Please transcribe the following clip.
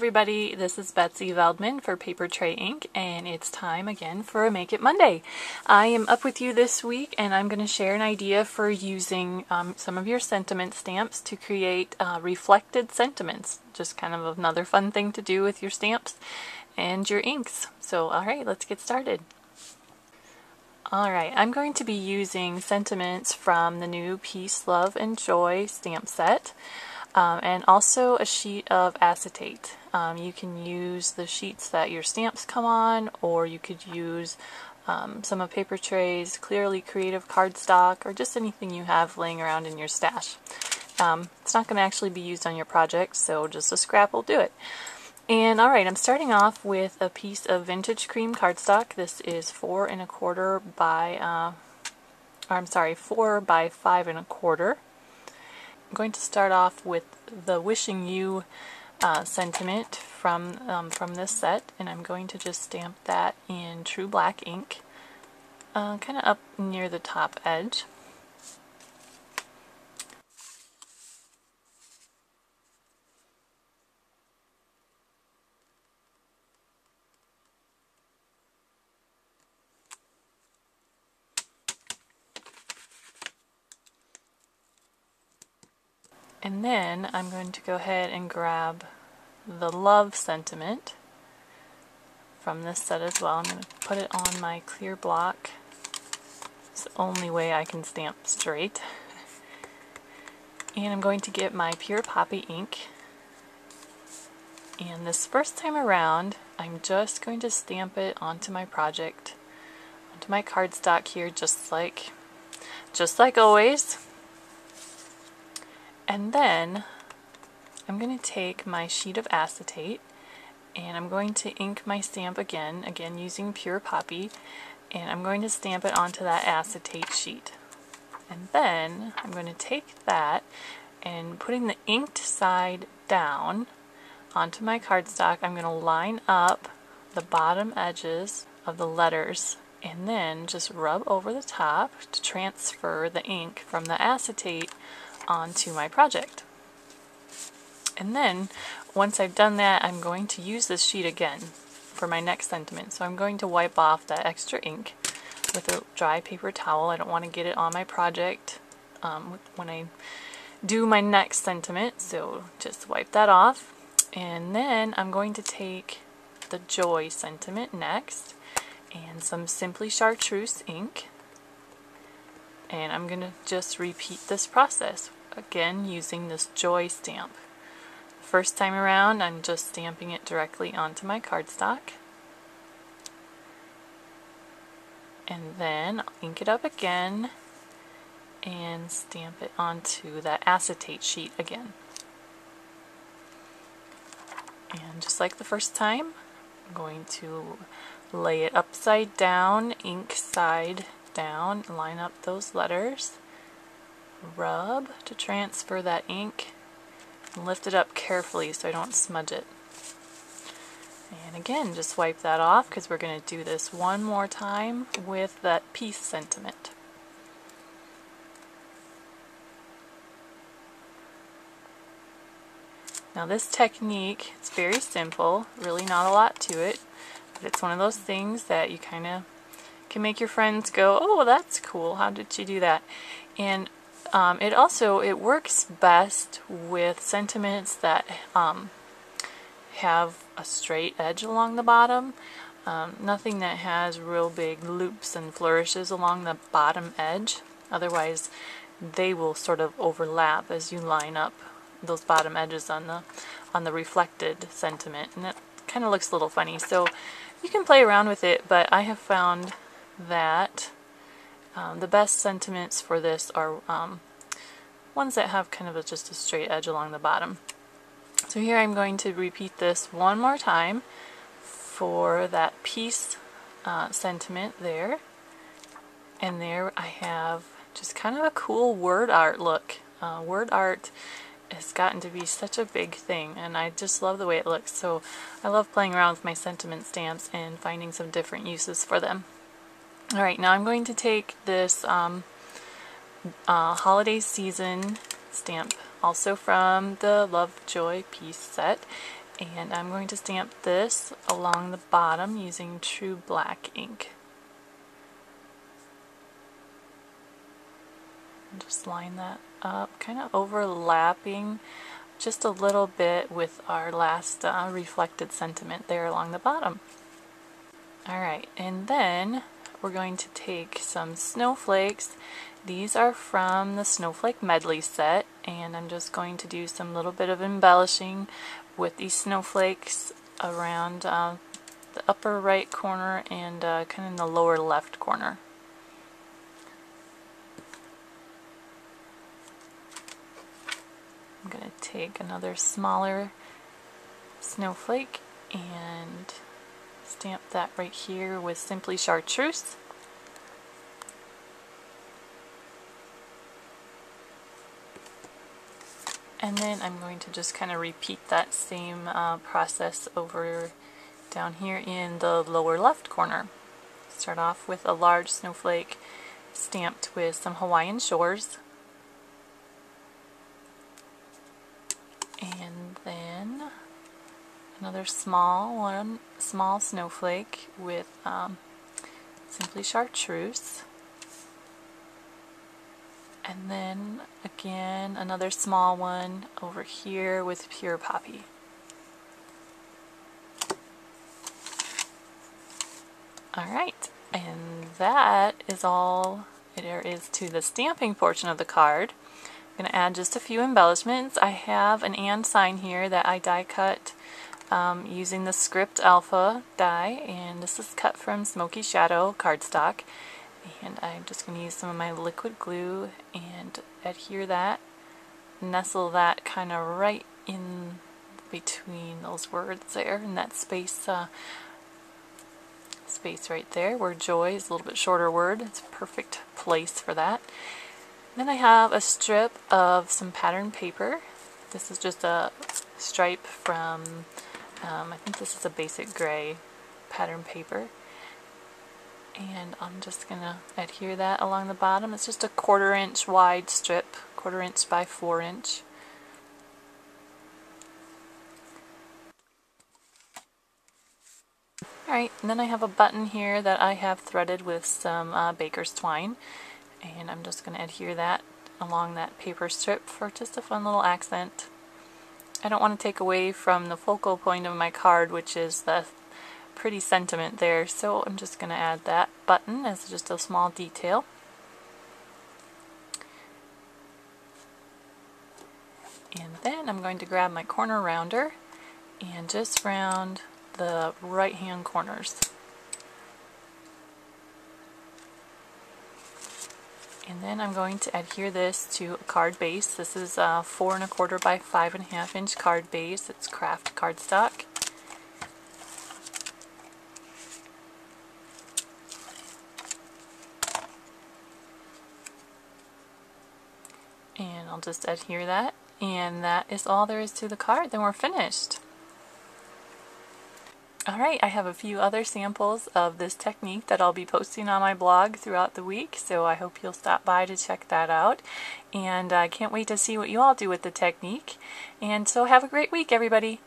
Everybody, this is Betsy Veldman for Papertrey Ink, and it's time again for a Make It Monday. I am up with you this week, and I'm going to share an idea for using um, some of your sentiment stamps to create uh, reflected sentiments. Just kind of another fun thing to do with your stamps and your inks. So, alright, let's get started. Alright, I'm going to be using sentiments from the new Peace, Love, and Joy stamp set um, and also a sheet of acetate. Um, you can use the sheets that your stamps come on, or you could use um, some of Papertrey's Clearly Creative cardstock, or just anything you have laying around in your stash. Um, it's not going to actually be used on your project, so just a scrap will do it. And alright, I'm starting off with a piece of vintage cream cardstock. This is four and a quarter by, uh, I'm sorry, four by five and a quarter. I'm going to start off with the Wishing You uh, sentiment from, um, from this set, and I'm going to just stamp that in True Black ink, uh, kind of up near the top edge. And then I'm going to go ahead and grab the love sentiment from this set as well. I'm going to put it on my clear block. It's the only way I can stamp straight. And I'm going to get my Pure Poppy ink. And this first time around, I'm just going to stamp it onto my project, onto my cardstock here, just like, just like always. And then I'm going to take my sheet of acetate and I'm going to ink my stamp again, again using Pure Poppy, and I'm going to stamp it onto that acetate sheet. And then I'm going to take that and putting the inked side down onto my cardstock, I'm going to line up the bottom edges of the letters and then just rub over the top to transfer the ink from the acetate onto my project. And then once I've done that, I'm going to use this sheet again for my next sentiment. So I'm going to wipe off that extra ink with a dry paper towel. I don't want to get it on my project um, when I do my next sentiment. So just wipe that off. And then I'm going to take the Joy sentiment next and some Simply Chartreuse ink. And I'm going to just repeat this process again using this Joy stamp. First time around I'm just stamping it directly onto my cardstock. And then I'll ink it up again and stamp it onto that acetate sheet again. And just like the first time, I'm going to lay it upside down, ink side down, line up those letters rub to transfer that ink and lift it up carefully so I don't smudge it. And again, just wipe that off because we're going to do this one more time with that peace sentiment. Now this technique, it's very simple, really not a lot to it, but it's one of those things that you kind of can make your friends go, oh, that's cool, how did you do that? And um, it also, it works best with sentiments that um, have a straight edge along the bottom. Um, nothing that has real big loops and flourishes along the bottom edge. Otherwise, they will sort of overlap as you line up those bottom edges on the on the reflected sentiment, and it kind of looks a little funny. So you can play around with it, but I have found that um, the best sentiments for this are um, ones that have kind of a, just a straight edge along the bottom. So here I'm going to repeat this one more time for that peace uh, sentiment there. And there I have just kind of a cool word art look. Uh, word art has gotten to be such a big thing and I just love the way it looks. So I love playing around with my sentiment stamps and finding some different uses for them. Alright, now I'm going to take this um, uh, holiday season stamp, also from the Love Joy Peace set, And I'm going to stamp this along the bottom using True Black ink. And just line that up, kind of overlapping just a little bit with our last uh, reflected sentiment there along the bottom. Alright, and then we're going to take some snowflakes. These are from the Snowflake Medley set, and I'm just going to do some little bit of embellishing with these snowflakes around uh, the upper right corner and uh, kind of in the lower left corner. I'm going to take another smaller snowflake and stamp that right here with Simply Chartreuse. And then I'm going to just kind of repeat that same uh, process over down here in the lower left corner. Start off with a large snowflake stamped with some Hawaiian shores. And then another small one, small snowflake with um, simply chartreuse. And then again another small one over here with pure poppy. Alright, and that is all there is to the stamping portion of the card. I'm going to add just a few embellishments. I have an and sign here that I die cut um, using the Script Alpha die, and this is cut from Smoky Shadow cardstock. And I'm just going to use some of my liquid glue and adhere that, nestle that kind of right in between those words there, in that space, uh, space right there, where joy is a little bit shorter word. It's a perfect place for that. Then I have a strip of some pattern paper. This is just a stripe from um, I think this is a basic gray pattern paper. And I'm just going to adhere that along the bottom. It's just a quarter inch wide strip, quarter inch by four inch. Alright, and then I have a button here that I have threaded with some uh, baker's twine. And I'm just going to adhere that along that paper strip for just a fun little accent. I don't want to take away from the focal point of my card, which is the pretty sentiment there, so I'm just going to add that button as just a small detail. And then I'm going to grab my corner rounder and just round the right hand corners. And then I'm going to adhere this to a card base. This is a four and a quarter by five and a half inch card base. It's craft cardstock. And I'll just adhere that. And that is all there is to the card. Then we're finished. Alright, I have a few other samples of this technique that I'll be posting on my blog throughout the week, so I hope you'll stop by to check that out. And I can't wait to see what you all do with the technique. And so have a great week, everybody.